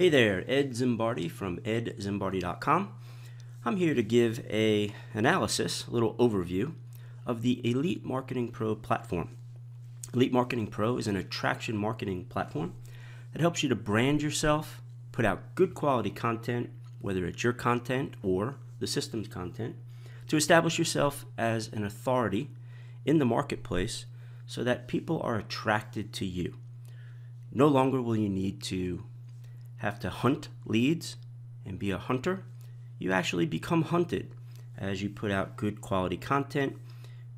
Hey there, Ed Zimbardi from edzimbardi.com. I'm here to give a analysis, a little overview of the Elite Marketing Pro platform. Elite Marketing Pro is an attraction marketing platform that helps you to brand yourself, put out good quality content, whether it's your content or the system's content, to establish yourself as an authority in the marketplace so that people are attracted to you. No longer will you need to have to hunt leads and be a hunter, you actually become hunted as you put out good quality content.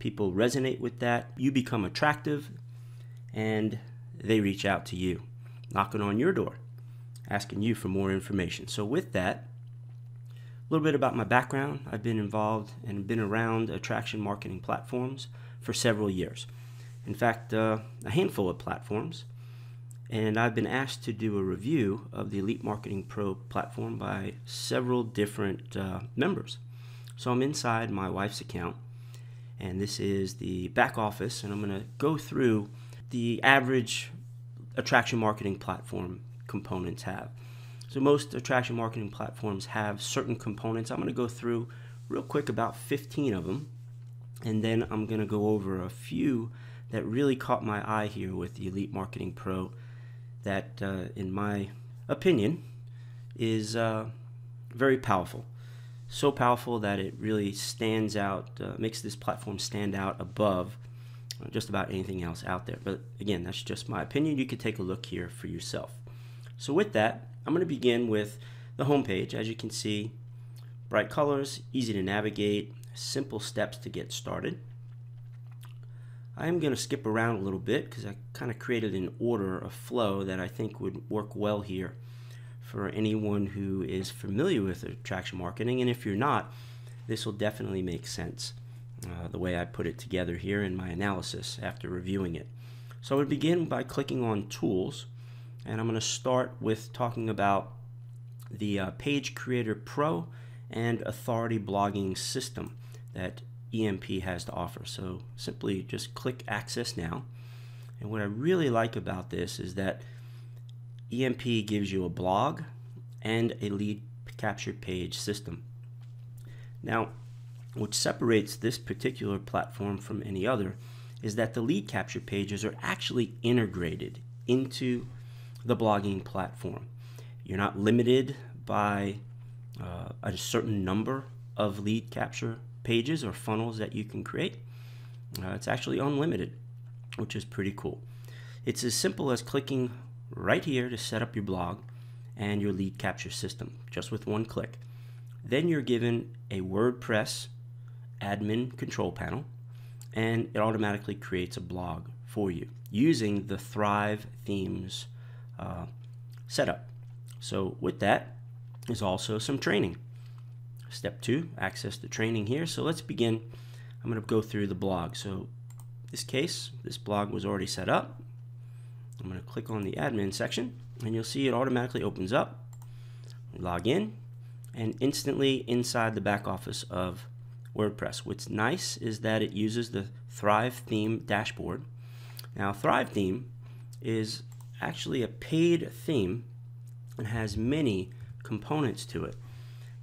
People resonate with that, you become attractive, and they reach out to you, knocking on your door, asking you for more information. So, with that, a little bit about my background. I've been involved and been around attraction marketing platforms for several years. In fact, uh, a handful of platforms and I've been asked to do a review of the Elite Marketing Pro platform by several different uh, members. So I'm inside my wife's account, and this is the back office, and I'm going to go through the average attraction marketing platform components have. So most attraction marketing platforms have certain components. I'm going to go through real quick about 15 of them, and then I'm going to go over a few that really caught my eye here with the Elite Marketing Pro that, uh, in my opinion, is uh, very powerful. So powerful that it really stands out, uh, makes this platform stand out above uh, just about anything else out there. But again, that's just my opinion. You can take a look here for yourself. So, with that, I'm going to begin with the homepage. As you can see, bright colors, easy to navigate, simple steps to get started. I'm going to skip around a little bit because I kind of created an order, a flow that I think would work well here for anyone who is familiar with attraction marketing. And if you're not, this will definitely make sense uh, the way I put it together here in my analysis after reviewing it. So I would begin by clicking on Tools, and I'm going to start with talking about the uh, Page Creator Pro and Authority Blogging System that EMP has to offer. So simply just click Access Now. And what I really like about this is that EMP gives you a blog and a lead capture page system. Now, what separates this particular platform from any other is that the lead capture pages are actually integrated into the blogging platform. You're not limited by uh, a certain number of lead capture pages or funnels that you can create. Uh, it's actually unlimited, which is pretty cool. It's as simple as clicking right here to set up your blog and your lead capture system just with one click. Then you're given a WordPress admin control panel and it automatically creates a blog for you using the Thrive themes uh, setup. So with that is also some training. Step two, access the training here. So let's begin. I'm going to go through the blog. So this case, this blog was already set up. I'm going to click on the admin section and you'll see it automatically opens up. Log in and instantly inside the back office of WordPress. What's nice is that it uses the Thrive theme dashboard. Now Thrive theme is actually a paid theme and has many components to it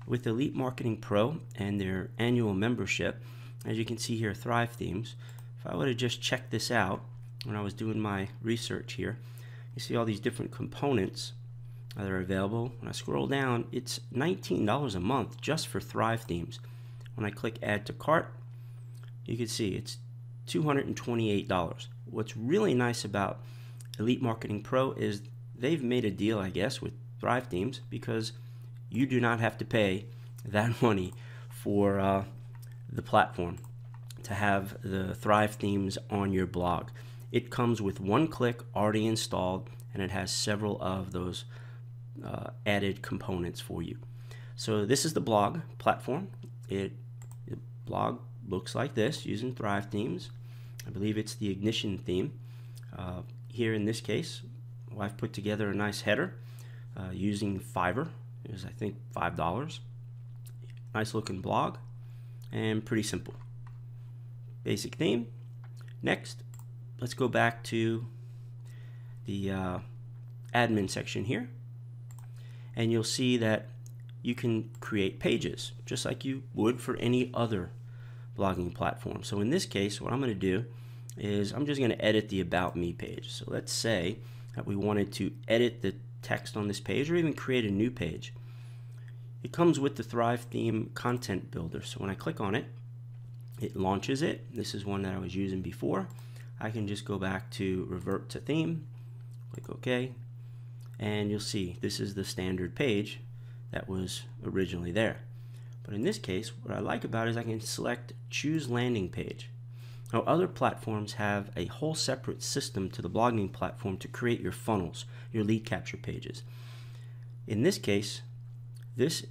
with Elite Marketing Pro and their annual membership, as you can see here, Thrive Themes, if I would have just checked this out when I was doing my research here, you see all these different components that are available. When I scroll down, it's $19 a month just for Thrive Themes. When I click Add to Cart, you can see it's $228. What's really nice about Elite Marketing Pro is they've made a deal, I guess, with Thrive Themes because you do not have to pay that money for uh, the platform to have the Thrive themes on your blog. It comes with one click already installed and it has several of those uh, added components for you. So this is the blog platform. It the blog looks like this using Thrive themes. I believe it's the ignition theme. Uh, here in this case, I've put together a nice header uh, using Fiverr is I think five dollars. Nice looking blog and pretty simple. Basic theme. Next, let's go back to the uh, admin section here. and you'll see that you can create pages just like you would for any other blogging platform. So in this case, what I'm going to do is I'm just going to edit the About Me page. So let's say that we wanted to edit the text on this page or even create a new page. It comes with the Thrive Theme Content Builder. So when I click on it, it launches it. This is one that I was using before. I can just go back to revert to theme, click OK, and you'll see this is the standard page that was originally there. But in this case, what I like about it is I can select choose landing page. Now other platforms have a whole separate system to the blogging platform to create your funnels, your lead capture pages. In this case, this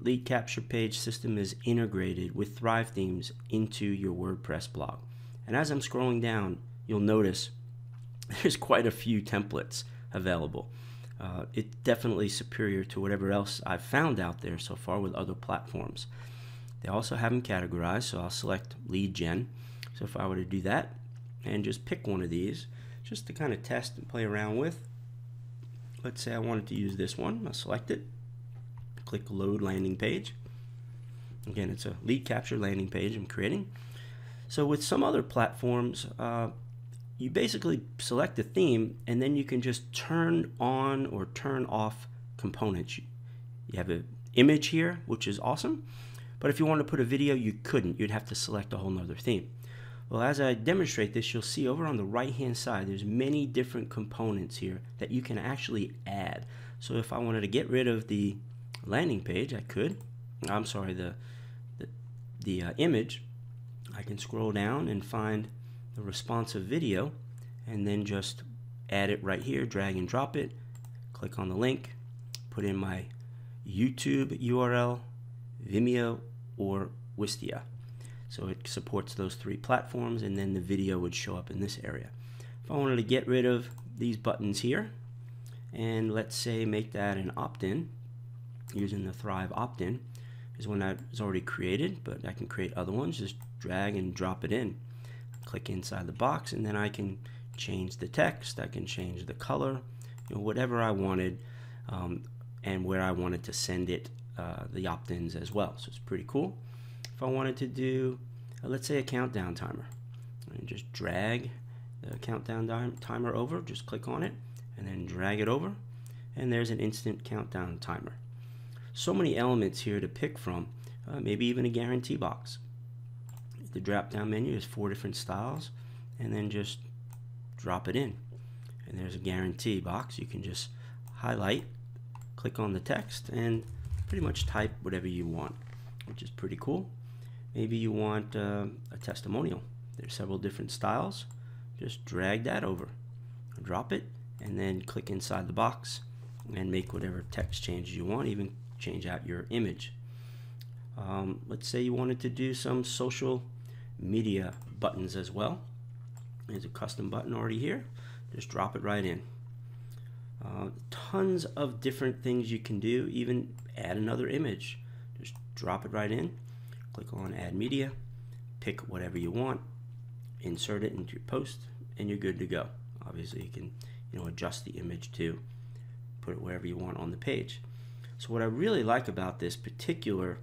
lead capture page system is integrated with Thrive Themes into your WordPress blog. And as I'm scrolling down, you'll notice there's quite a few templates available. Uh, it's definitely superior to whatever else I've found out there so far with other platforms. They also have them categorized, so I'll select lead gen. So if I were to do that and just pick one of these, just to kind of test and play around with, let's say I wanted to use this one, I'll select it, click load landing page. Again, it's a lead capture landing page I'm creating. So with some other platforms, uh, you basically select a theme and then you can just turn on or turn off components. You have an image here, which is awesome. But if you want to put a video, you couldn't. You'd have to select a whole nother theme. Well, as I demonstrate this, you'll see over on the right-hand side, there's many different components here that you can actually add. So if I wanted to get rid of the landing page, I could. I'm sorry, the, the, the uh, image. I can scroll down and find the responsive video and then just add it right here, drag and drop it, click on the link, put in my YouTube URL, Vimeo, or Wistia. So it supports those three platforms and then the video would show up in this area. If I wanted to get rid of these buttons here and let's say make that an opt-in using the Thrive opt-in is one that is already created but I can create other ones just drag and drop it in. Click inside the box and then I can change the text I can change the color you know whatever I wanted um, and where I wanted to send it uh, the opt-ins as well. So it's pretty cool. If I wanted to do let's say a countdown timer. And just drag the countdown timer over just click on it and then drag it over and there's an instant countdown timer. So many elements here to pick from uh, maybe even a guarantee box. The drop down menu is four different styles and then just drop it in. And there's a guarantee box. You can just highlight click on the text and pretty much type whatever you want which is pretty cool maybe you want uh, a testimonial there's several different styles just drag that over drop it and then click inside the box and make whatever text changes you want even change out your image um, let's say you wanted to do some social media buttons as well. There's a custom button already here. Just drop it right in. Uh, tons of different things you can do, even add another image. Just drop it right in, click on add media, pick whatever you want, insert it into your post, and you're good to go. Obviously you can you know adjust the image to put it wherever you want on the page. So what I really like about this particular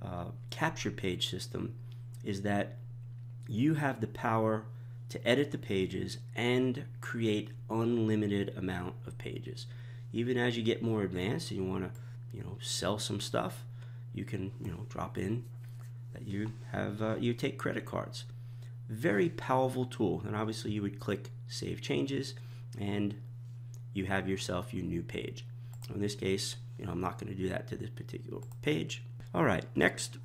uh, capture page system is that you have the power to edit the pages and create unlimited amount of pages. Even as you get more advanced and you want to, you know, sell some stuff, you can, you know, drop in that you have, uh, you take credit cards. Very powerful tool. And obviously you would click Save Changes and you have yourself your new page. In this case, you know, I'm not going to do that to this particular page. All right, next,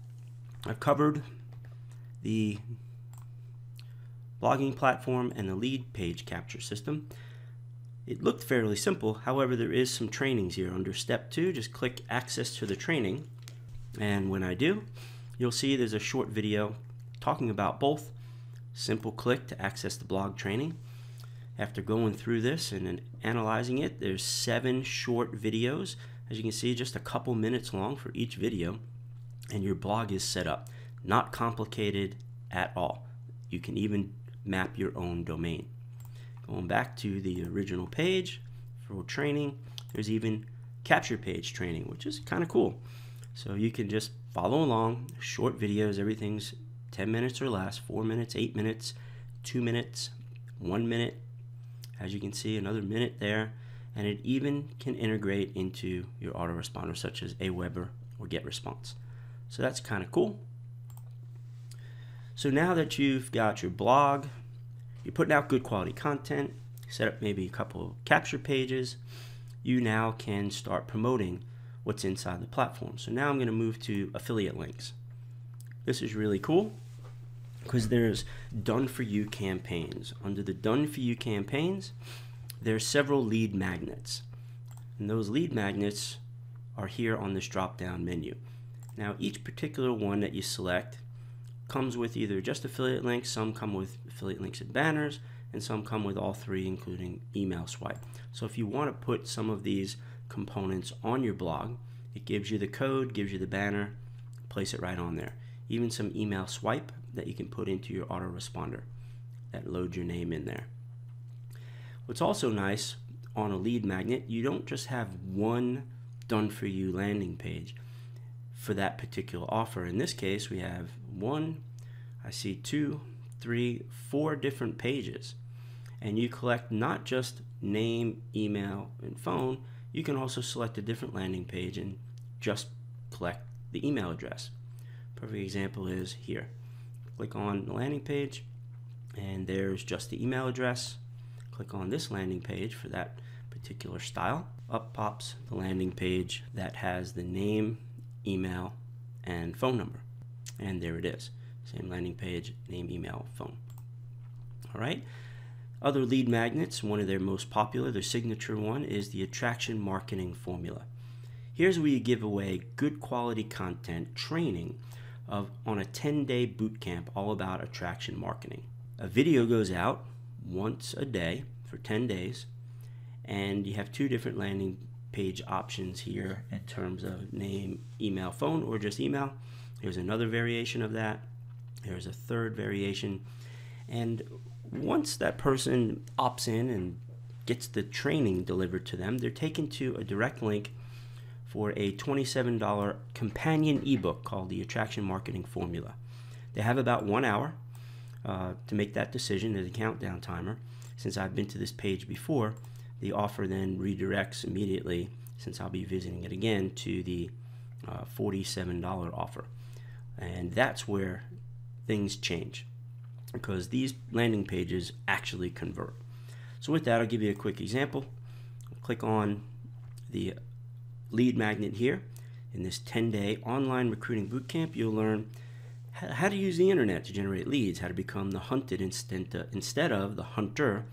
I've covered the blogging platform, and the lead page capture system. It looked fairly simple, however there is some trainings here. Under step two, just click access to the training, and when I do, you'll see there's a short video talking about both. Simple click to access the blog training. After going through this and analyzing it, there's seven short videos. As you can see, just a couple minutes long for each video, and your blog is set up. Not complicated at all. You can even map your own domain. Going back to the original page for training, there's even capture page training, which is kind of cool. So you can just follow along, short videos, everything's 10 minutes or less, 4 minutes, 8 minutes, 2 minutes, 1 minute. As you can see, another minute there. And it even can integrate into your autoresponder such as Aweber or GetResponse. So that's kind of cool. So now that you've got your blog, you're putting out good quality content, set up maybe a couple capture pages, you now can start promoting what's inside the platform. So now I'm going to move to affiliate links. This is really cool because there's done for you campaigns. Under the done for you campaigns, there's several lead magnets. And those lead magnets are here on this drop down menu. Now each particular one that you select comes with either just affiliate links, some come with affiliate links and banners, and some come with all three including email swipe. So if you want to put some of these components on your blog. It gives you the code, gives you the banner, place it right on there. Even some email swipe that you can put into your autoresponder that loads your name in there. What's also nice on a lead magnet, you don't just have one done for you landing page for that particular offer. In this case, we have one, I see two, three, four different pages. And you collect not just name, email, and phone, you can also select a different landing page and just collect the email address. Perfect example is here. Click on the landing page and there's just the email address. Click on this landing page for that particular style. Up pops the landing page that has the name, email, and phone number. And there it is. Same landing page, name, email, phone. All right. Other lead magnets, one of their most popular, their signature one, is the attraction marketing formula. Here's where you give away good quality content training of, on a 10 day boot camp all about attraction marketing. A video goes out once a day for 10 days, and you have two different landing page options here in terms of name, email, phone, or just email. Here's another variation of that. Here's a third variation. And once that person opts in and gets the training delivered to them, they're taken to a direct link for a $27 companion ebook called the Attraction Marketing Formula. They have about one hour uh, to make that decision. There's a countdown timer. Since I've been to this page before, the offer then redirects immediately, since I'll be visiting it again, to the uh, $47 offer. And that's where things change because these landing pages actually convert. So with that, I'll give you a quick example. Click on the lead magnet here. In this 10-day online recruiting bootcamp, you'll learn how to use the internet to generate leads, how to become the hunted instead of the hunter,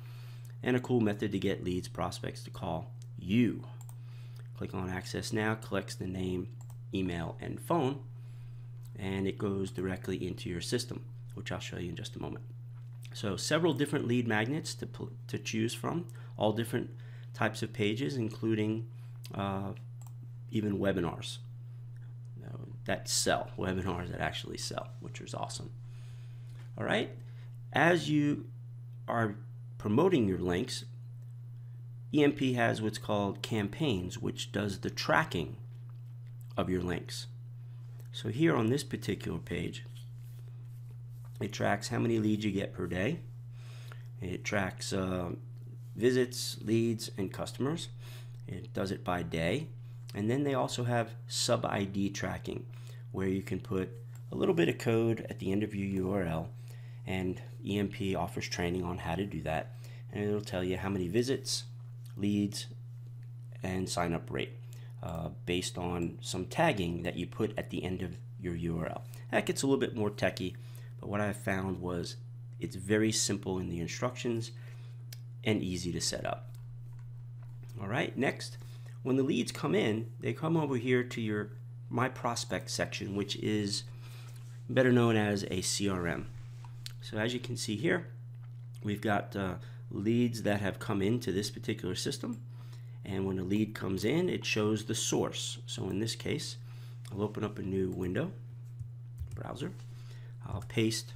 and a cool method to get leads prospects to call you. Click on Access Now, collects the name, email, and phone, and it goes directly into your system which I'll show you in just a moment. So several different lead magnets to, to choose from, all different types of pages, including uh, even webinars that sell, webinars that actually sell, which is awesome. All right, as you are promoting your links, EMP has what's called campaigns, which does the tracking of your links. So here on this particular page, it tracks how many leads you get per day. It tracks uh, visits, leads, and customers. It does it by day. And then they also have sub ID tracking where you can put a little bit of code at the end of your URL. And EMP offers training on how to do that. And it'll tell you how many visits, leads, and sign up rate uh, based on some tagging that you put at the end of your URL. That gets a little bit more techy but what I found was it's very simple in the instructions and easy to set up. All right, next, when the leads come in, they come over here to your My Prospect section, which is better known as a CRM. So as you can see here, we've got uh, leads that have come into this particular system. And when a lead comes in, it shows the source. So in this case, I'll open up a new window, browser. I'll paste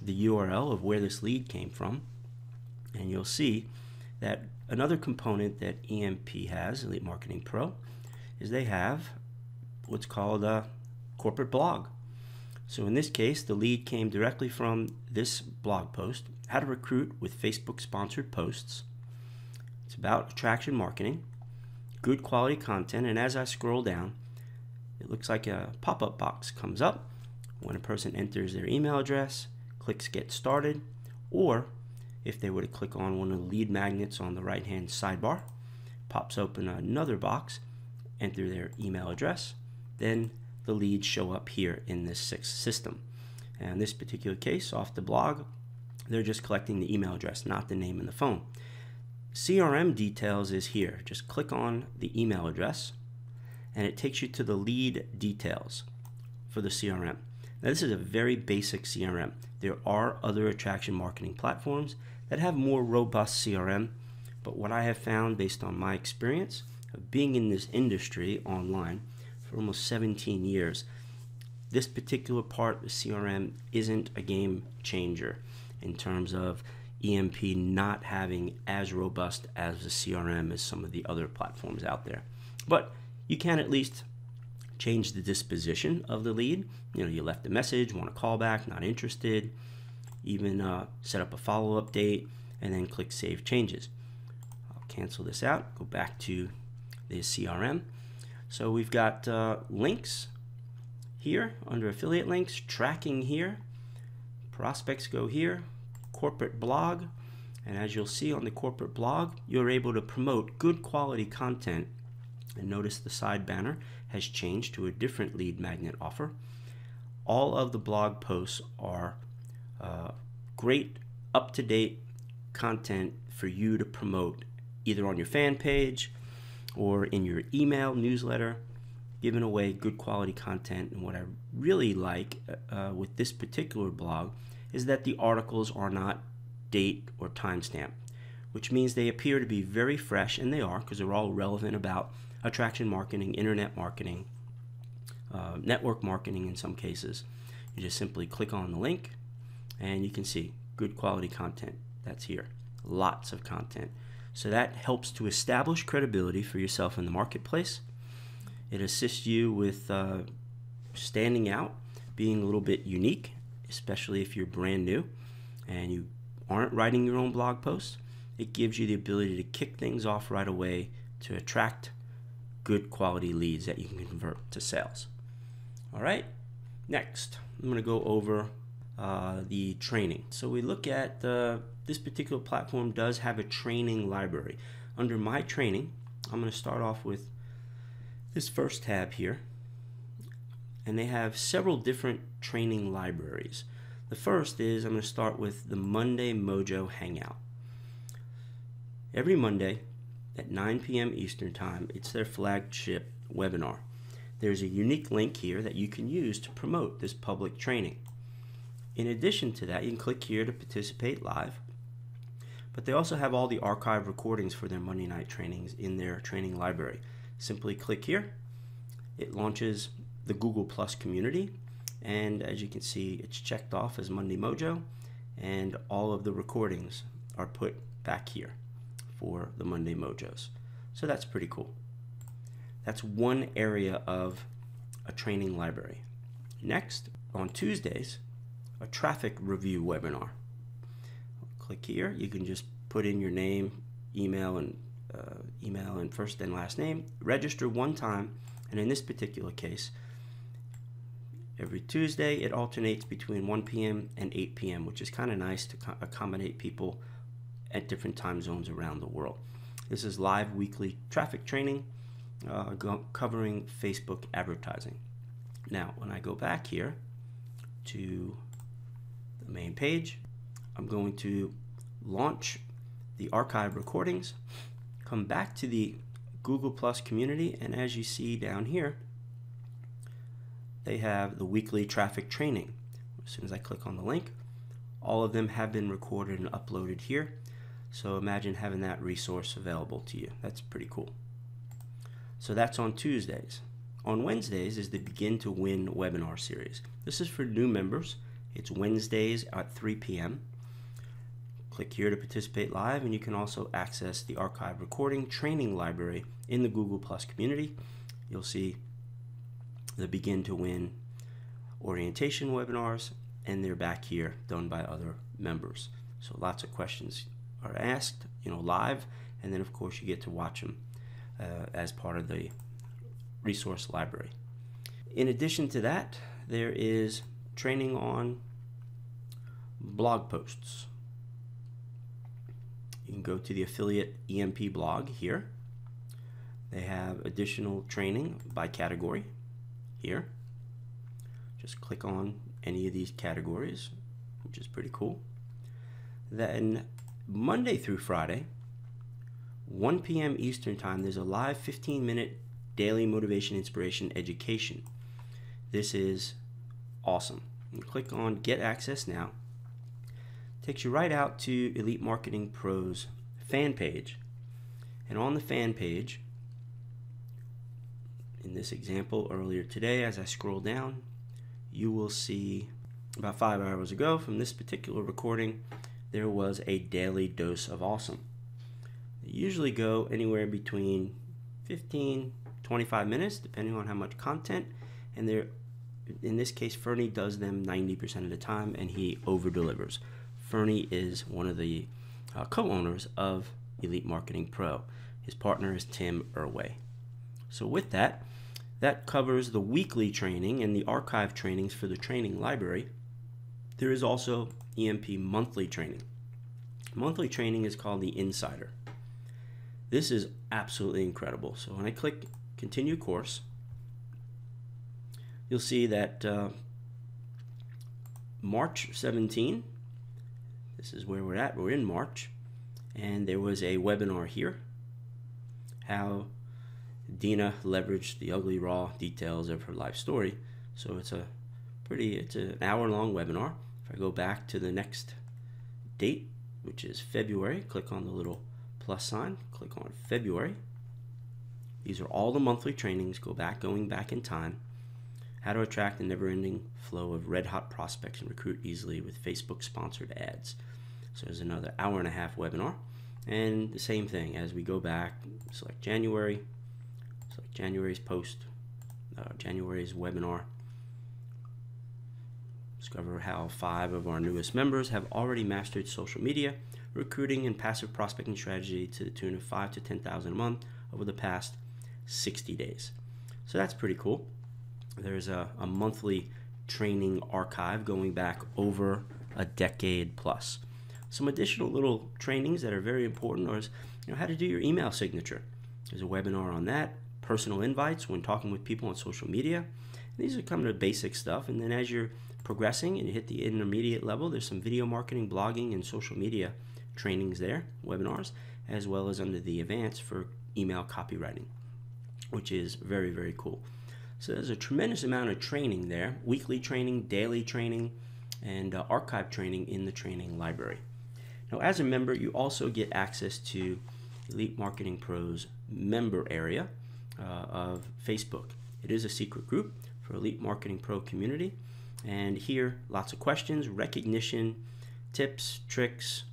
the URL of where this lead came from and you'll see that another component that EMP has, Elite Marketing Pro, is they have what's called a corporate blog. So in this case, the lead came directly from this blog post, how to recruit with Facebook sponsored posts. It's about attraction marketing, good quality content, and as I scroll down, it looks like a pop-up box comes up when a person enters their email address, clicks get started, or if they were to click on one of the lead magnets on the right hand sidebar, pops open another box, enter their email address, then the leads show up here in this system. And in this particular case, off the blog, they're just collecting the email address, not the name and the phone. CRM details is here. Just click on the email address and it takes you to the lead details for the CRM. Now, this is a very basic CRM. There are other attraction marketing platforms that have more robust CRM, but what I have found based on my experience of being in this industry online for almost 17 years, this particular part of CRM isn't a game changer in terms of EMP not having as robust as the CRM as some of the other platforms out there. But you can at least change the disposition of the lead. You know, you left a message, want a call back, not interested, even uh, set up a follow up date, and then click Save Changes. I'll cancel this out, go back to the CRM. So we've got uh, links here under affiliate links, tracking here, prospects go here, corporate blog, and as you'll see on the corporate blog, you're able to promote good quality content. And notice the side banner has changed to a different lead magnet offer. All of the blog posts are uh, great, up to date content for you to promote either on your fan page or in your email newsletter, giving away good quality content. And what I really like uh, with this particular blog is that the articles are not date or timestamp, which means they appear to be very fresh, and they are because they're all relevant about attraction marketing, internet marketing, uh, network marketing in some cases. You just simply click on the link and you can see good quality content that's here. Lots of content. So that helps to establish credibility for yourself in the marketplace. It assists you with uh, standing out, being a little bit unique, especially if you're brand new and you aren't writing your own blog posts. It gives you the ability to kick things off right away to attract good quality leads that you can convert to sales. All right, next, I'm going to go over uh, the training. So we look at uh, this particular platform does have a training library. Under my training, I'm going to start off with this first tab here. And they have several different training libraries. The first is I'm going to start with the Monday Mojo Hangout. Every Monday, at 9 p.m. Eastern Time. It's their flagship webinar. There's a unique link here that you can use to promote this public training. In addition to that, you can click here to participate live. But they also have all the archive recordings for their Monday night trainings in their training library. Simply click here. It launches the Google Plus community. And as you can see, it's checked off as Monday Mojo. And all of the recordings are put back here for the Monday Mojos. So that's pretty cool. That's one area of a training library. Next, on Tuesdays, a traffic review webinar. Click here. You can just put in your name, email, and uh, email and first and last name. Register one time, and in this particular case, every Tuesday it alternates between 1 p.m. and 8 p.m., which is kind of nice to accommodate people at different time zones around the world. This is live weekly traffic training uh, covering Facebook advertising. Now, when I go back here to the main page, I'm going to launch the archive recordings, come back to the Google Plus community, and as you see down here, they have the weekly traffic training. As soon as I click on the link, all of them have been recorded and uploaded here. So imagine having that resource available to you. That's pretty cool. So that's on Tuesdays. On Wednesdays is the Begin to Win webinar series. This is for new members. It's Wednesdays at 3 p.m. Click here to participate live, and you can also access the archive recording training library in the Google Plus community. you'll see the Begin to Win orientation webinars, and they're back here done by other members. So lots of questions are asked, you know, live, and then of course you get to watch them uh, as part of the resource library. In addition to that, there is training on blog posts. You can go to the affiliate EMP blog here. They have additional training by category here. Just click on any of these categories, which is pretty cool. Then Monday through Friday, 1 p.m. Eastern Time, there's a live 15 minute daily motivation, inspiration, education. This is awesome. Click on Get Access Now. Takes you right out to Elite Marketing Pro's fan page. And on the fan page, in this example earlier today, as I scroll down, you will see about five hours ago from this particular recording, there was a daily dose of awesome. They usually go anywhere between 15, 25 minutes, depending on how much content, and they're in this case, Ferny does them 90% of the time and he over delivers. Ferny is one of the uh, co owners of Elite Marketing Pro. His partner is Tim Erway. So, with that, that covers the weekly training and the archive trainings for the training library. There is also EMP monthly training. Monthly training is called the Insider. This is absolutely incredible. So when I click continue course, you'll see that uh, March 17, this is where we're at, we're in March, and there was a webinar here, how Dina leveraged the ugly raw details of her life story. So it's a pretty, it's an hour long webinar. I go back to the next date, which is February, click on the little plus sign, click on February. These are all the monthly trainings, go back, going back in time. How to attract a never ending flow of red hot prospects and recruit easily with Facebook sponsored ads. So there's another hour and a half webinar. And the same thing as we go back, select January, select January's post, uh, January's webinar. Discover how five of our newest members have already mastered social media, recruiting, and passive prospecting strategy to the tune of five to 10,000 a month over the past 60 days. So that's pretty cool. There's a, a monthly training archive going back over a decade plus. Some additional little trainings that are very important are you know, how to do your email signature. There's a webinar on that, personal invites when talking with people on social media. these are kind of the basic stuff. And then as you're progressing and you hit the intermediate level, there's some video marketing, blogging, and social media trainings there, webinars, as well as under the advanced for email copywriting, which is very, very cool. So there's a tremendous amount of training there, weekly training, daily training, and uh, archive training in the training library. Now, as a member, you also get access to Elite Marketing Pro's member area uh, of Facebook. It is a secret group for Elite Marketing Pro community. And here, lots of questions, recognition, tips, tricks,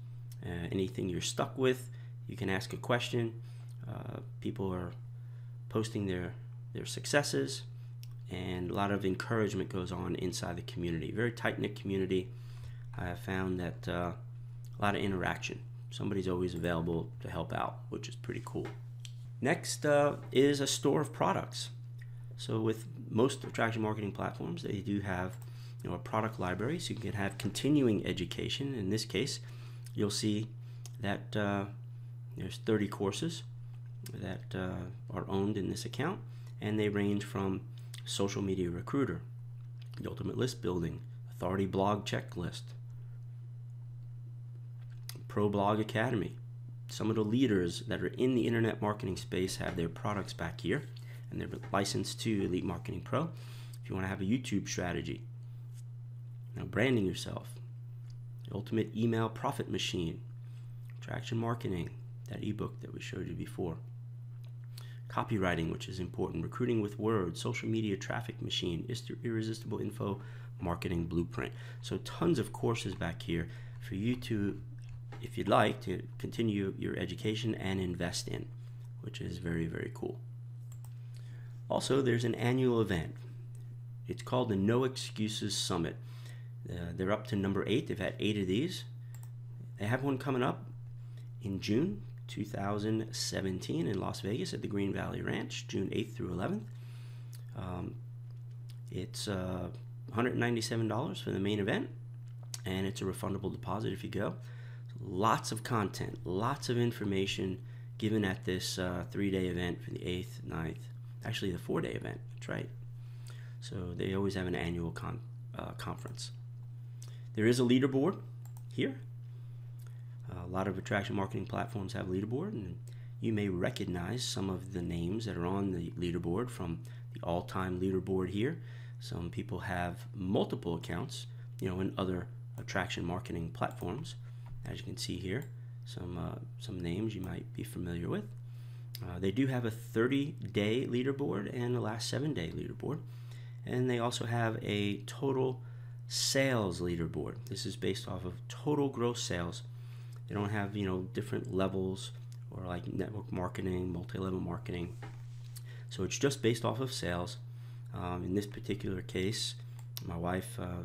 uh, anything you're stuck with. You can ask a question. Uh, people are posting their, their successes, and a lot of encouragement goes on inside the community. Very tight knit community. I have found that uh, a lot of interaction. Somebody's always available to help out, which is pretty cool. Next uh, is a store of products. So with most attraction marketing platforms, they do have you know a product library, so you can have continuing education. In this case, you'll see that uh, there's 30 courses that uh, are owned in this account, and they range from social media recruiter, the ultimate list building, authority blog checklist, pro blog academy. Some of the leaders that are in the internet marketing space have their products back here, and they're licensed to Elite Marketing Pro. If you want to have a YouTube strategy, know, branding yourself, the ultimate email profit machine, attraction marketing, that ebook that we showed you before copywriting, which is important, recruiting with words, social media traffic machine, irresistible info marketing blueprint. So tons of courses back here for you to, if you'd like, to continue your education and invest in, which is very, very cool. Also, there's an annual event. It's called the No Excuses Summit. Uh, they're up to number eight. They've had eight of these. They have one coming up in June 2017 in Las Vegas at the Green Valley Ranch, June 8th through 11th. Um, it's uh, $197 for the main event, and it's a refundable deposit if you go. Lots of content, lots of information given at this uh, three day event for the 8th, 9th, actually the four day event. That's right. So they always have an annual con- uh, conference. There is a leaderboard here. a lot of attraction marketing platforms have leaderboard, and you may recognize some of the names that are on the leaderboard from the all-time leaderboard here. Some people have multiple accounts, you know, in other attraction marketing platforms, as you can see here. Some uh, some names you might be familiar with. Uh, they do have a 30-day leaderboard and a last seven-day leaderboard, and they also have a total sales leaderboard. This is based off of total gross sales. They don't have you know different levels or like network marketing, multi-level marketing. So it's just based off of sales. Um, in this particular case, my wife uh,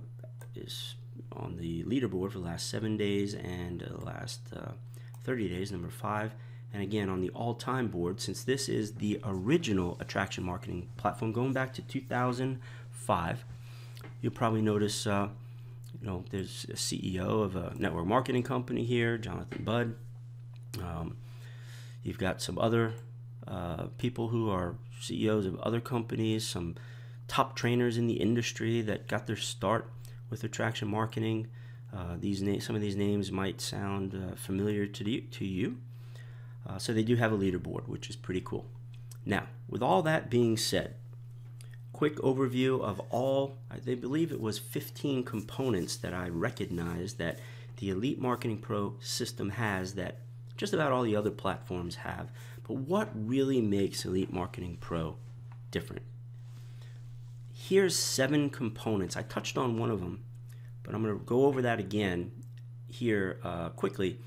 is on the leaderboard for the last seven days and the last uh, 30 days, number five. And again, on the all time board, since this is the original attraction marketing platform going back to 2005, you'll probably notice, uh, you know, there's a CEO of a network marketing company here, Jonathan Budd. Um, you've got some other uh, people who are CEOs of other companies, some top trainers in the industry that got their start with attraction marketing. Uh, these na- some of these names might sound uh, familiar to, the, to you. Uh, so they do have a leaderboard, which is pretty cool. Now, with all that being said, quick overview of all, they believe it was 15 components that I recognized that the Elite Marketing Pro system has that just about all the other platforms have. But what really makes Elite Marketing Pro different? Here's seven components. I touched on one of them, but I'm going to go over that again here uh, quickly.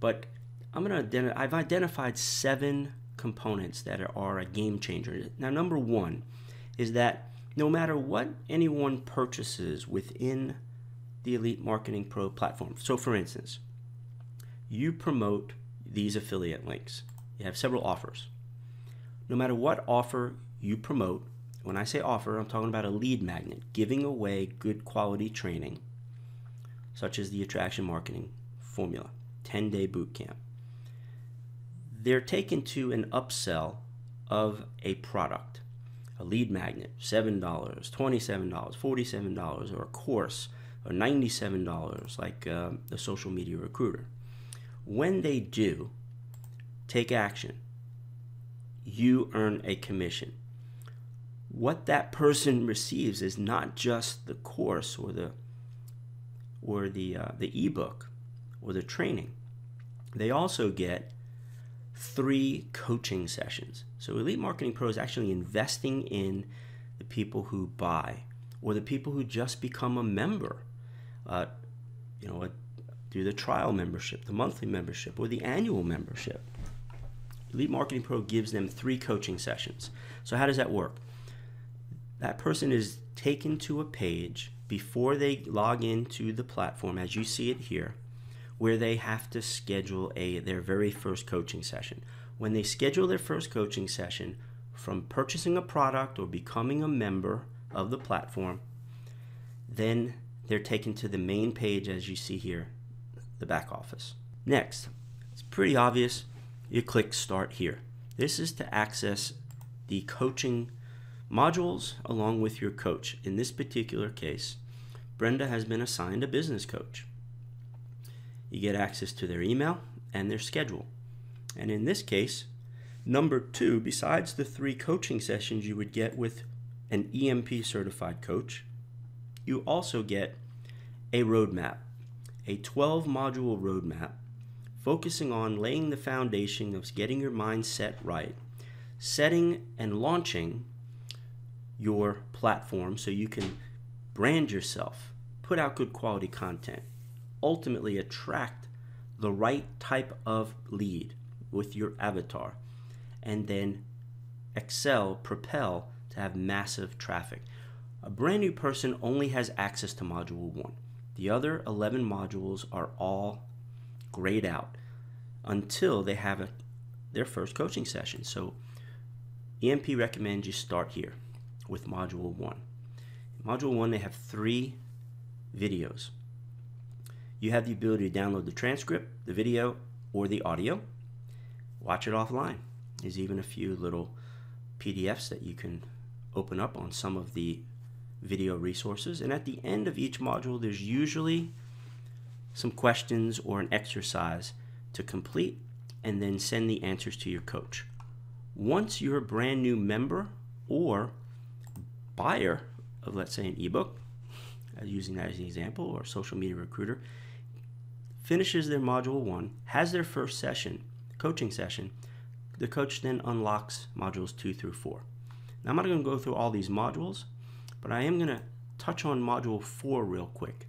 But I'm going to ident- I've identified seven components that are a game changer. Now, number one is that no matter what anyone purchases within the Elite Marketing Pro platform, so for instance, you promote these affiliate links. You have several offers. No matter what offer you promote, when I say offer, I'm talking about a lead magnet, giving away good quality training, such as the attraction marketing formula, 10 day boot camp. They're taken to an upsell of a product, a lead magnet, $7, $27, $47, or a course, or $97, like uh, the social media recruiter. When they do take action, you earn a commission. What that person receives is not just the course or the or the uh, the ebook or the training. They also get three coaching sessions. So Elite Marketing Pro is actually investing in the people who buy or the people who just become a member. Uh, you know, do the trial membership, the monthly membership, or the annual membership. Elite Marketing Pro gives them three coaching sessions. So, how does that work? That person is taken to a page before they log into the platform, as you see it here, where they have to schedule a their very first coaching session. When they schedule their first coaching session, from purchasing a product or becoming a member of the platform, then they're taken to the main page as you see here the back office. Next, it's pretty obvious. You click Start here. This is to access the coaching modules along with your coach. In this particular case, Brenda has been assigned a business coach. You get access to their email and their schedule. And in this case, number two, besides the three coaching sessions you would get with an EMP certified coach, you also get a roadmap a 12 module roadmap focusing on laying the foundation of getting your mindset right, setting and launching your platform so you can brand yourself, put out good quality content, ultimately attract the right type of lead with your avatar, and then excel, propel to have massive traffic. A brand new person only has access to module 1. The other 11 modules are all grayed out until they have a, their first coaching session. So EMP recommends you start here with module 1. In module 1 they have 3 videos. You have the ability to download the transcript, the video, or the audio. Watch it offline. There's even a few little PDFs that you can open up on some of the video resources. And at the end of each module, there's usually some questions or an exercise to complete and then send the answers to your coach. Once you're a brand new member or buyer of, let's say, an ebook, uh, using that as an example, or social media recruiter, finishes their module one, has their first session, coaching session, the coach then unlocks modules two through four. Now, I'm not going to go through all these modules, but I am going to touch on module four real quick.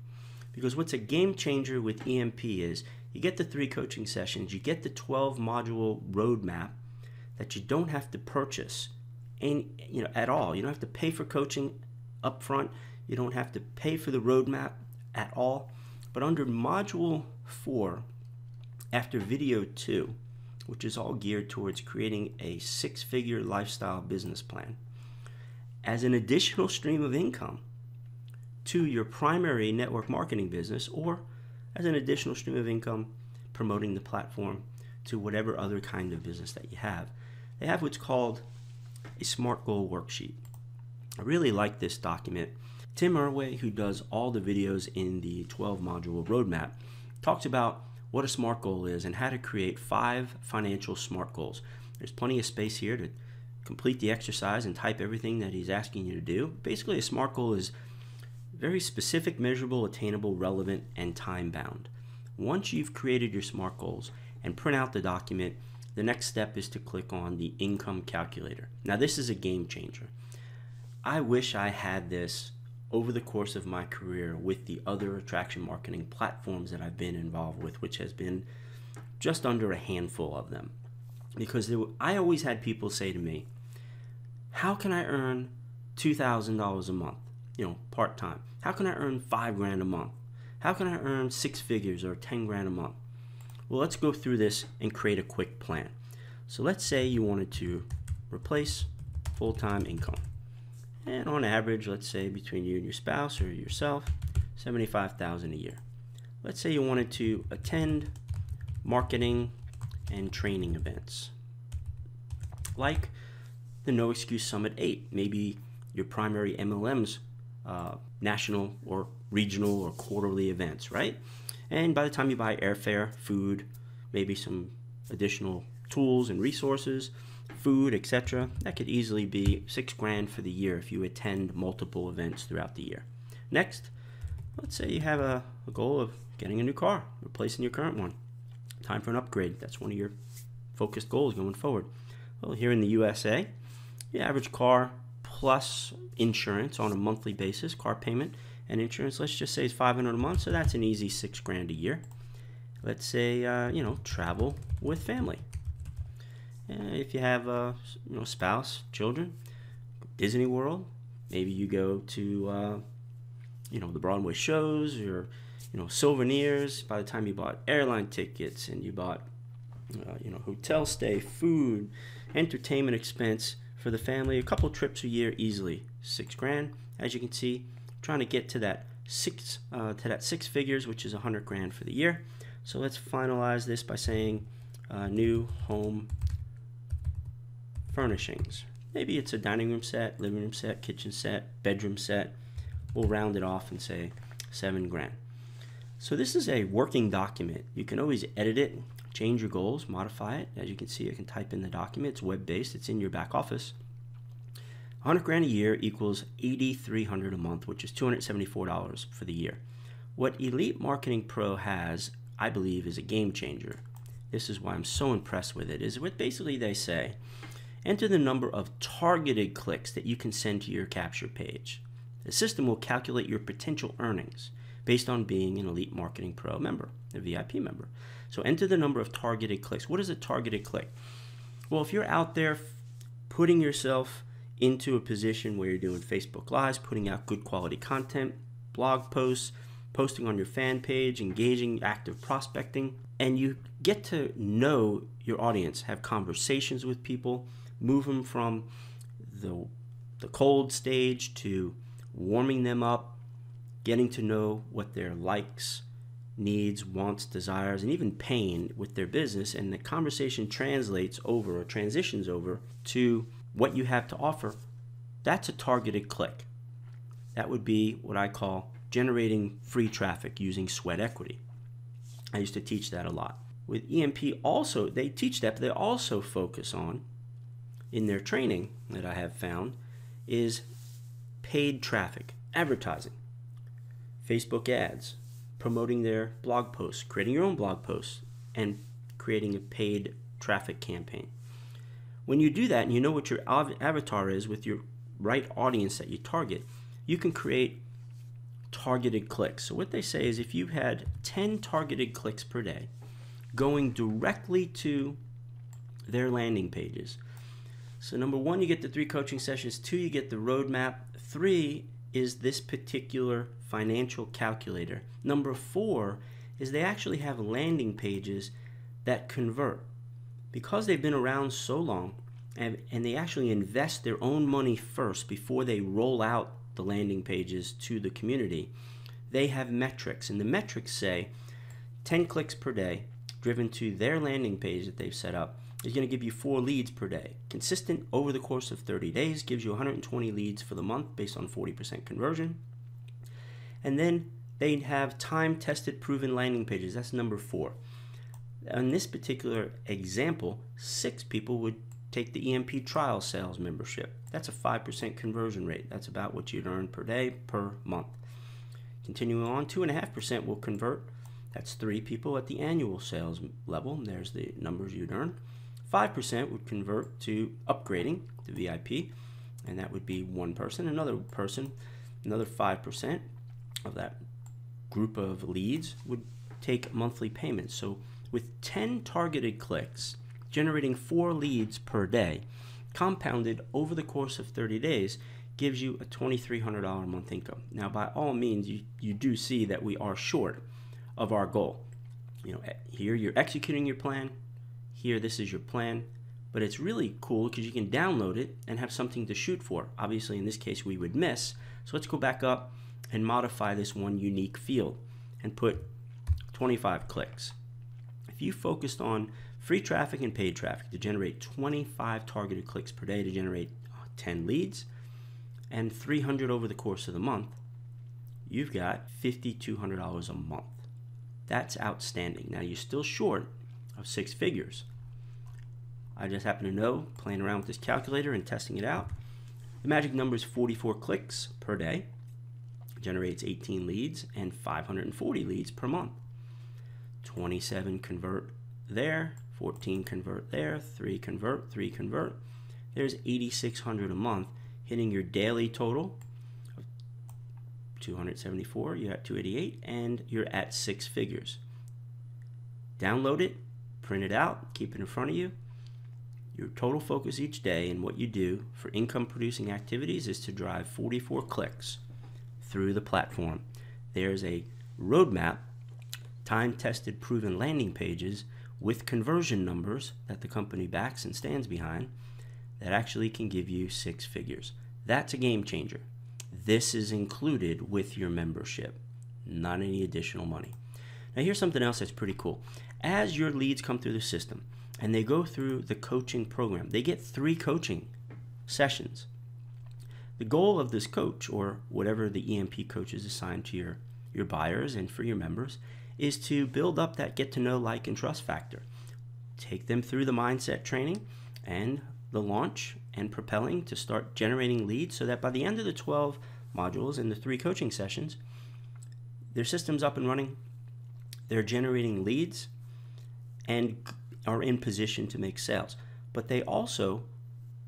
Because what's a game changer with EMP is you get the three coaching sessions, you get the 12 module roadmap that you don't have to purchase any, you know, at all. You don't have to pay for coaching up front. You don't have to pay for the roadmap at all. But under module four, after video two, which is all geared towards creating a six figure lifestyle business plan, as an additional stream of income to your primary network marketing business or as an additional stream of income promoting the platform to whatever other kind of business that you have. They have what's called a SMART goal worksheet. I really like this document Tim Erway, who does all the videos in the 12 module roadmap, talks about what a SMART goal is and how to create five financial SMART goals. There's plenty of space here to complete the exercise and type everything that he's asking you to do. Basically, a SMART goal is very specific, measurable, attainable, relevant, and time bound. Once you've created your SMART goals and print out the document, the next step is to click on the income calculator. Now, this is a game changer. I wish I had this over the course of my career with the other attraction marketing platforms that I've been involved with, which has been just under a handful of them. Because were, I always had people say to me, How can I earn $2,000 a month, you know, part time? How can I earn five grand a month? How can I earn six figures or 10 grand a month? Well, let's go through this and create a quick plan. So let's say you wanted to replace full time income. And on average, let's say between you and your spouse or yourself, 75,000 a year. Let's say you wanted to attend marketing and training events. Like the No Excuse Summit 8, maybe your primary MLM's uh, national or regional or quarterly events, right? And by the time you buy airfare, food, maybe some additional tools and resources, food, etc. That could easily be six grand for the year if you attend multiple events throughout the year. Next, let's say you have a, a goal of getting a new car, replacing your current one. Time for an upgrade. That's one of your focused goals going forward. Well, here in the USA, the average car plus insurance on a monthly basis, car payment and insurance, let's just say is 500 a month, so that's an easy six grand a year. Let's say, uh, you know, travel with family if you have a you know spouse, children, Disney World, maybe you go to uh, you know the Broadway shows or you know souvenirs. By the time you bought airline tickets and you bought uh, you know hotel stay, food, entertainment expense for the family, a couple trips a year easily, six grand. As you can see, trying to get to that six uh, to that six figures, which is a hundred grand for the year. So let's finalize this by saying uh, new home furnishings. Maybe it's a dining room set, living room set, kitchen set, bedroom set. We'll round it off and say seven grand. So this is a working document. You can always edit it, change your goals, modify it. As you can see, I can type in the document. It's web-based. It's in your back office. 100 grand a year equals 8300 a month, which is $274 for the year. What Elite Marketing Pro has, I believe, is a game changer. This is why I'm so impressed with it. Is what basically they say Enter the number of targeted clicks that you can send to your capture page. The system will calculate your potential earnings based on being an Elite Marketing Pro member, a VIP member. So enter the number of targeted clicks. What is a targeted click? Well, if you're out there putting yourself into a position where you're doing Facebook Lives, putting out good quality content, blog posts, posting on your fan page, engaging, active prospecting, and you get to know your audience, have conversations with people, move them from the, the cold stage to warming them up, getting to know what their likes, needs, wants, desires, and even pain with their business. And the conversation translates over or transitions over to what you have to offer. That's a targeted click. That would be what I call generating free traffic using sweat equity. I used to teach that a lot. With EMP, also, they teach that, but they also focus on, in their training that I have found, is paid traffic, advertising, Facebook ads, promoting their blog posts, creating your own blog posts, and creating a paid traffic campaign. When you do that and you know what your avatar is with your right audience that you target, you can create targeted clicks. So what they say is if you had 10 targeted clicks per day going directly to their landing pages. So number one, you get the three coaching sessions. Two, you get the roadmap. Three is this particular financial calculator. Number four is they actually have landing pages that convert. Because they've been around so long and, and they actually invest their own money first before they roll out the landing pages to the community, they have metrics. And the metrics say 10 clicks per day driven to their landing page that they've set up is going to give you four leads per day. Consistent over the course of 30 days gives you 120 leads for the month based on 40% conversion. And then they have time tested proven landing pages. That's number four. In this particular example, six people would take the EMP trial sales membership. That's a 5% conversion rate. That's about what you'd earn per day per month. Continuing on, 2.5% will convert. That's three people at the annual sales level. There's the numbers you'd earn. 5% would convert to upgrading to VIP, and that would be one person. Another person, another 5% of that group of leads would take monthly payments. So with 10 targeted clicks, generating four leads per day, compounded over the course of 30 days, gives you a $2,300 a month income. Now, by all means, you, you do see that we are short of our goal. You know, eh, here you're executing your plan. Here, this is your plan. But it's really cool because you can download it and have something to shoot for. Obviously, in this case, we would miss. So let's go back up and modify this one unique field and put 25 clicks. If you focused on free traffic and paid traffic to generate 25 targeted clicks per day to generate uh, 10 leads and 300 over the course of the month, you've got $5,200 a month. That's outstanding. Now you're still short of six figures. I just happen to know, playing around with this calculator and testing it out, the magic number is 44 clicks per day, generates 18 leads and 540 leads per month. 27 convert there, 14 convert there, 3 convert, 3 convert. There's 8600 a month hitting your daily total of 274, you're at 288 and you're at 6 figures. Download it, print it out, keep it in front of you. Your total focus each day and what you do for income producing activities is to drive 44 clicks through the platform. There's a roadmap, time tested proven landing pages with conversion numbers that the company backs and stands behind that actually can give you six figures. That's a game changer. This is included with your membership, not any additional money. Now, here's something else that's pretty cool. As your leads come through the system and they go through the coaching program, they get three coaching sessions. The goal of this coach, or whatever the EMP coach is assigned to your, your buyers and for your members, is to build up that get to know, like, and trust factor. Take them through the mindset training and the launch and propelling to start generating leads so that by the end of the 12 modules and the three coaching sessions, their system's up and running. They're generating leads and are in position to make sales. But they also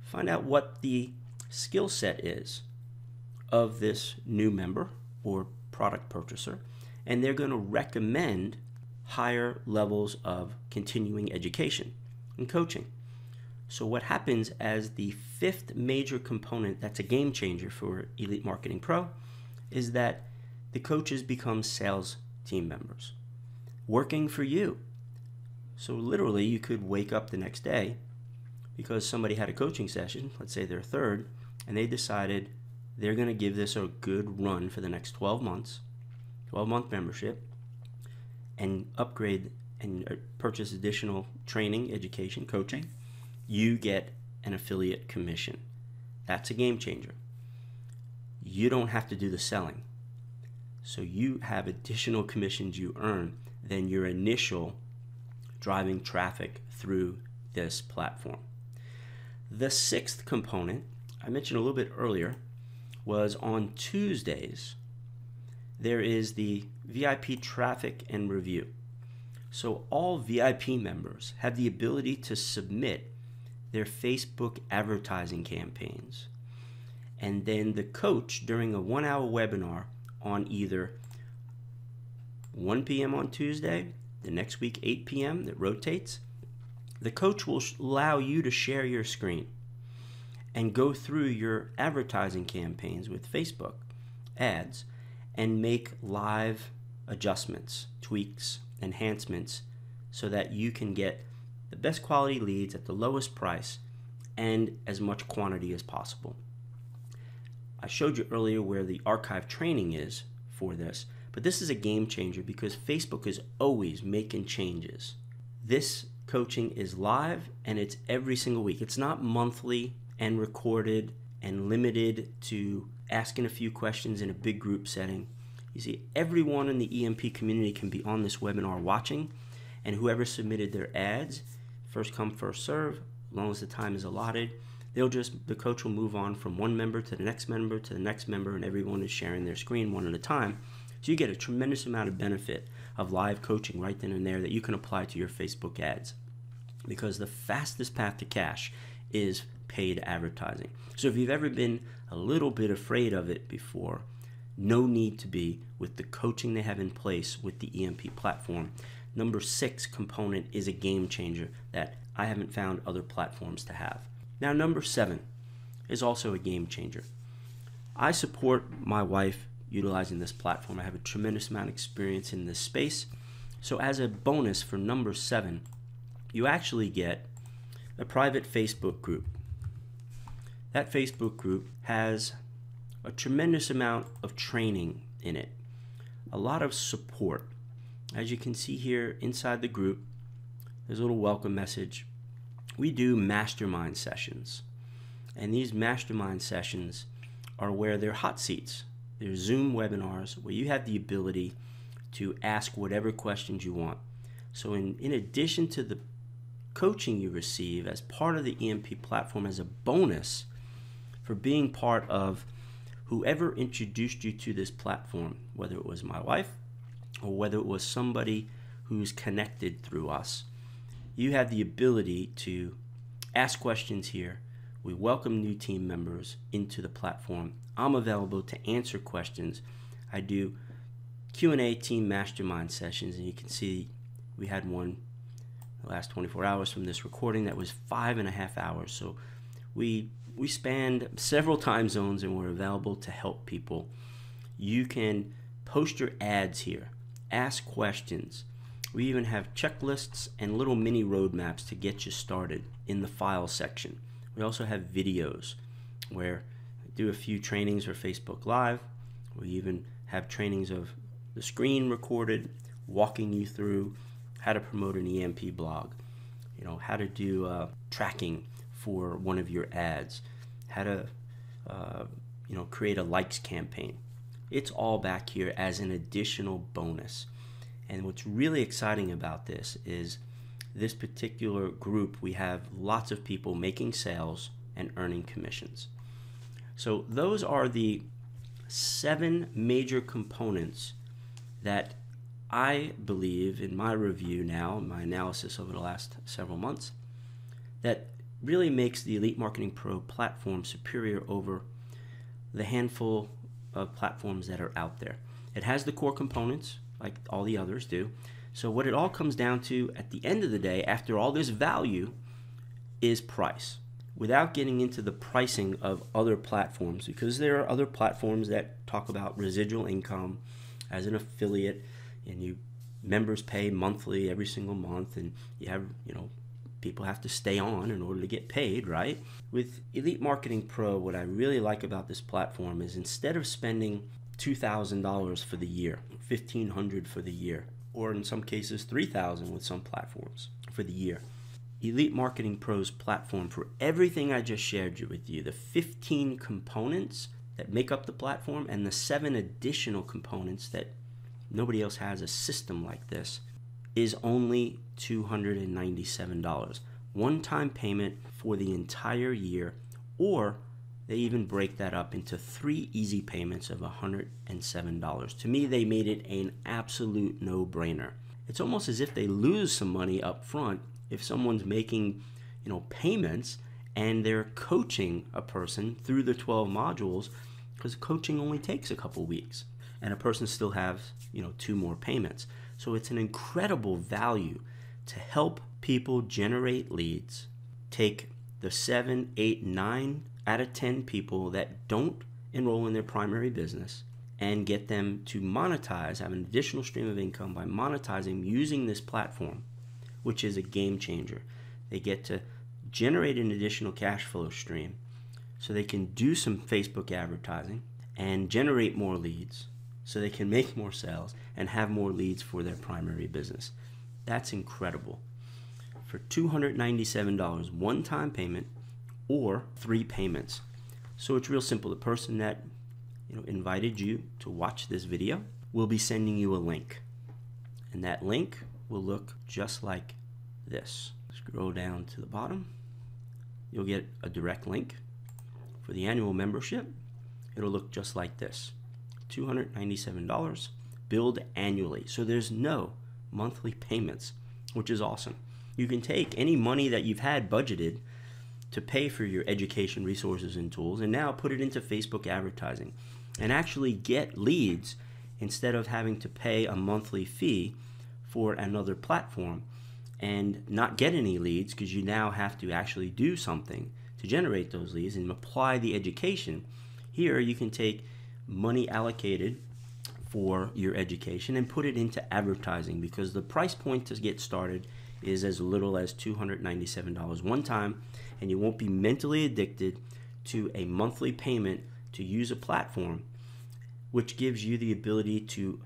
find out what the skill set is of this new member or product purchaser and they're going to recommend higher levels of continuing education and coaching. So, what happens as the fifth major component that's a game changer for Elite Marketing Pro is that the coaches become sales team members working for you. So, literally, you could wake up the next day because somebody had a coaching session, let's say their third, and they decided they're going to give this a good run for the next 12 months, 12 month membership, and upgrade and uh, purchase additional training, education, coaching, you get an affiliate commission. That's a game changer. You don't have to do the selling. So you have additional commissions you earn than your initial driving traffic through this platform. The sixth component, I mentioned a little bit earlier, was on Tuesdays. There is the VIP traffic and review. So all VIP members have the ability to submit their Facebook advertising campaigns. And then the coach, during a one hour webinar on either 1 p.m. on Tuesday, the next week 8 p.m., that rotates, the coach will allow you to share your screen and go through your advertising campaigns with Facebook ads and make live adjustments, tweaks, enhancements so that you can get the best quality leads at the lowest price and as much quantity as possible. I showed you earlier where the archive training is for this, but this is a game changer because Facebook is always making changes. This coaching is live and it's every single week. It's not monthly and recorded and limited to asking a few questions in a big group setting. You see, everyone in the EMP community can be on this webinar watching, and whoever submitted their ads, first come, first serve, as long as the time is allotted, they'll just, the coach will move on from one member to the next member to the next member, and everyone is sharing their screen one at a time. So you get a tremendous amount of benefit of live coaching right then and there that you can apply to your Facebook ads. Because the fastest path to cash is paid advertising. So if you've ever been a little bit afraid of it before, no need to be with the coaching they have in place with the EMP platform. Number six component is a game changer that I haven't found other platforms to have. Now, number seven is also a game changer. I support my wife utilizing this platform. I have a tremendous amount of experience in this space. So, as a bonus for number seven, you actually get a private Facebook group that Facebook group has a tremendous amount of training in it, a lot of support. As you can see here inside the group, there's a little welcome message. We do mastermind sessions, and these mastermind sessions are where they're hot seats. They're Zoom webinars where you have the ability to ask whatever questions you want. So, in, in addition to the coaching you receive as part of the EMP platform as a bonus, for being part of whoever introduced you to this platform, whether it was my wife or whether it was somebody who's connected through us. You have the ability to ask questions here. We welcome new team members into the platform. I'm available to answer questions. I do Q&A team mastermind sessions and you can see we had one the last 24 hours from this recording that was five and a half hours. So we we spanned several time zones and we're available to help people. You can post your ads here, ask questions. We even have checklists and little mini roadmaps to get you started in the file section. We also have videos where I do a few trainings for Facebook Live. We even have trainings of the screen recorded, walking you through how to promote an EMP blog, you know, how to do uh, tracking for one of your ads, how to uh, you know create a likes campaign. It's all back here as an additional bonus. And what's really exciting about this is this particular group, we have lots of people making sales and earning commissions. So those are the seven major components that I believe in my review now, my analysis over the last several months, that really makes the Elite Marketing Pro platform superior over the handful of platforms that are out there. It has the core components, like all the others do. So, what it all comes down to at the end of the day, after all this value, is price. Without getting into the pricing of other platforms, because there are other platforms that talk about residual income as an affiliate, and you members pay monthly every single month, and you have you know people have to stay on in order to get paid, right? With Elite Marketing Pro, what I really like about this platform is instead of spending $2,000 for the year, 1,500 for the year, or in some cases 3000 with some platforms for the year. Elite Marketing Pro's platform for everything I just shared with you, the 15 components that make up the platform and the seven additional components that nobody else has a system like this is only $297. One time payment for the entire year, or they even break that up into three easy payments of $107. To me, they made it an absolute no brainer. It's almost as if they lose some money up front if someone's making you know payments and they're coaching a person through the 12 modules because coaching only takes a couple weeks and a person still has you know two more payments so it's an incredible value to help people generate leads, take the seven, eight, nine out of 10 people that don't enroll in their primary business and get them to monetize, have an additional stream of income by monetizing using this platform, which is a game changer. They get to generate an additional cash flow stream so they can do some Facebook advertising and generate more leads so they can make more sales and have more leads for their primary business. That's incredible. For $297, one time payment or three payments. So it's real simple. The person that you know, invited you to watch this video will be sending you a link. And that link will look just like this. Scroll down to the bottom. You'll get a direct link. For the annual membership, it'll look just like this. $297 billed annually. So there's no monthly payments, which is awesome. You can take any money that you've had budgeted to pay for your education resources and tools and now put it into Facebook advertising and actually get leads instead of having to pay a monthly fee for another platform and not get any leads because you now have to actually do something to generate those leads and apply the education. Here you can take money allocated for your education and put it into advertising because the price point to get started is as little as $297 one time and you won't be mentally addicted to a monthly payment to use a platform which gives you the ability to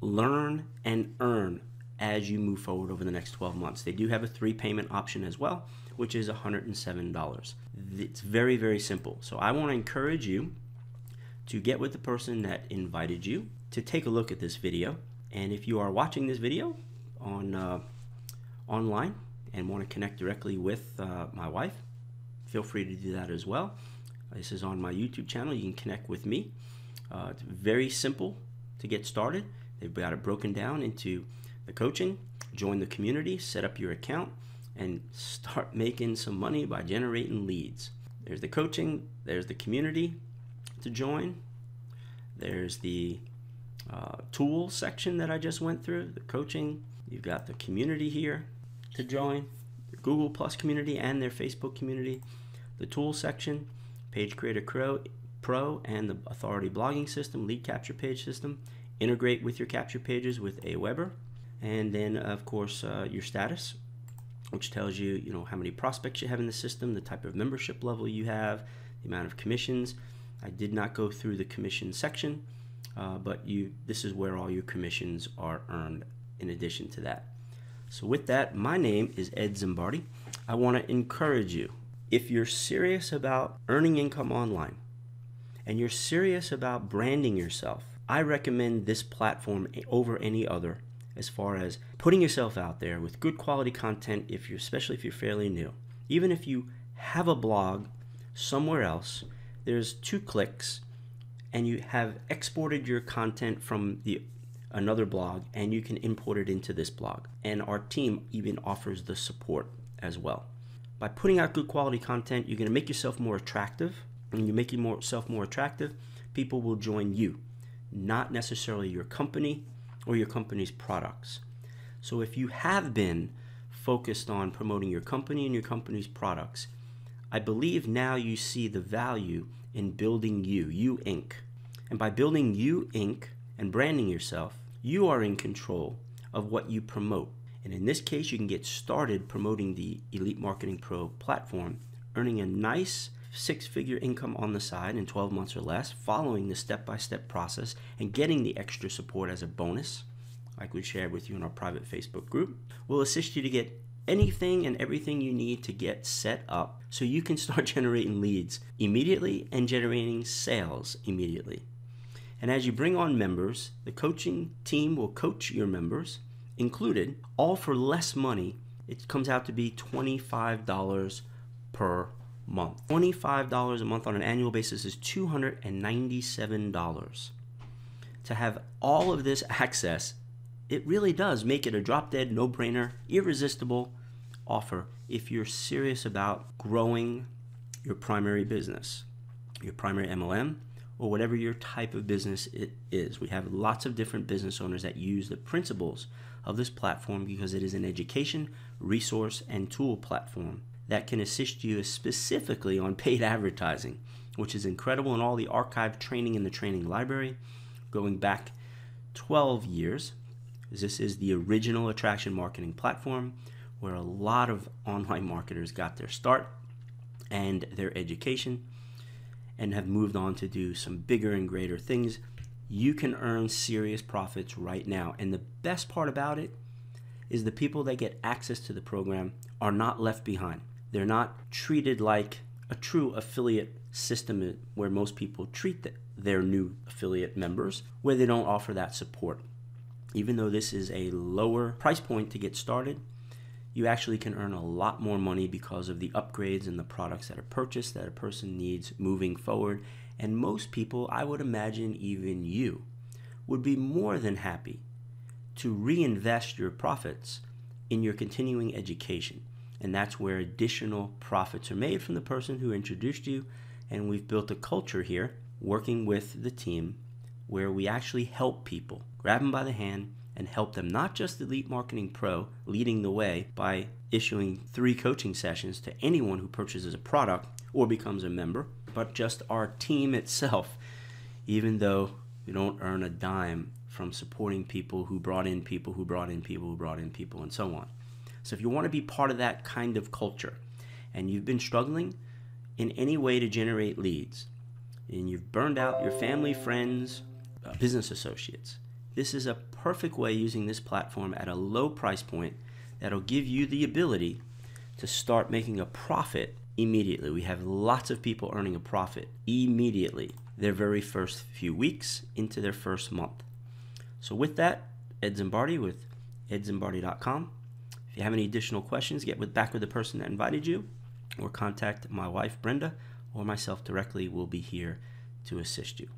learn and earn as you move forward over the next 12 months. They do have a three payment option as well, which is $107. It's very, very simple. So I want to encourage you to get with the person that invited you to take a look at this video. And if you are watching this video on uh, online and want to connect directly with uh, my wife, feel free to do that as well. This is on my YouTube channel. You can connect with me. Uh, it's very simple to get started. They've got it broken down into the coaching, join the community, set up your account, and start making some money by generating leads. There's the coaching, there's the community, to join. There's the uh, tools section that I just went through, the coaching. You've got the community here to join, the Google Plus community and their Facebook community, the tools section, Page Creator Pro, and the Authority blogging system, lead capture page system. Integrate with your capture pages with Aweber, and then of course uh, your status, which tells you you know how many prospects you have in the system, the type of membership level you have, the amount of commissions, I did not go through the commission section, uh, but you this is where all your commissions are earned in addition to that. So with that, my name is Ed Zimbardi. I want to encourage you, if you're serious about earning income online and you're serious about branding yourself, I recommend this platform over any other as far as putting yourself out there with good quality content if you're especially if you're fairly new. Even if you have a blog somewhere else there's two clicks and you have exported your content from the another blog and you can import it into this blog and our team even offers the support as well by putting out good quality content you're going to make yourself more attractive and you make yourself more attractive people will join you not necessarily your company or your company's products so if you have been focused on promoting your company and your company's products. I believe now you see the value in building you, you Inc. And by building you Inc. and branding yourself, you are in control of what you promote. And in this case, you can get started promoting the Elite Marketing Pro platform, earning a nice six figure income on the side in 12 months or less, following the step by step process, and getting the extra support as a bonus, like we shared with you in our private Facebook group, will assist you to get anything and everything you need to get set up so you can start generating leads immediately and generating sales immediately. And as you bring on members, the coaching team will coach your members, included, all for less money. It comes out to be $25 per month. $25 a month on an annual basis is $297. To have all of this access, it really does make it a drop dead, no brainer, irresistible offer if you're serious about growing your primary business, your primary MLM, or whatever your type of business it is. We have lots of different business owners that use the principles of this platform because it is an education, resource, and tool platform that can assist you specifically on paid advertising, which is incredible in all the archived training in the training library going back 12 years. This is the original attraction marketing platform where a lot of online marketers got their start and their education and have moved on to do some bigger and greater things, you can earn serious profits right now. And the best part about it is the people that get access to the program are not left behind. They're not treated like a true affiliate system where most people treat their new affiliate members, where they don't offer that support. Even though this is a lower price point to get started, you actually can earn a lot more money because of the upgrades and the products that are purchased that a person needs moving forward. And most people, I would imagine even you, would be more than happy to reinvest your profits in your continuing education. And that's where additional profits are made from the person who introduced you. And we've built a culture here working with the team where we actually help people, grab them by the hand, and help them not just the Elite Marketing Pro leading the way by issuing three coaching sessions to anyone who purchases a product or becomes a member, but just our team itself, even though we don't earn a dime from supporting people who brought in people who brought in people who brought in people and so on. So if you want to be part of that kind of culture and you've been struggling in any way to generate leads and you've burned out your family, friends, uh, business associates, this is a perfect way using this platform at a low price point that'll give you the ability to start making a profit immediately. We have lots of people earning a profit immediately, their very first few weeks into their first month. So, with that, Ed Zimbardi with edzimbardi.com. If you have any additional questions, get with, back with the person that invited you or contact my wife, Brenda, or myself directly. We'll be here to assist you.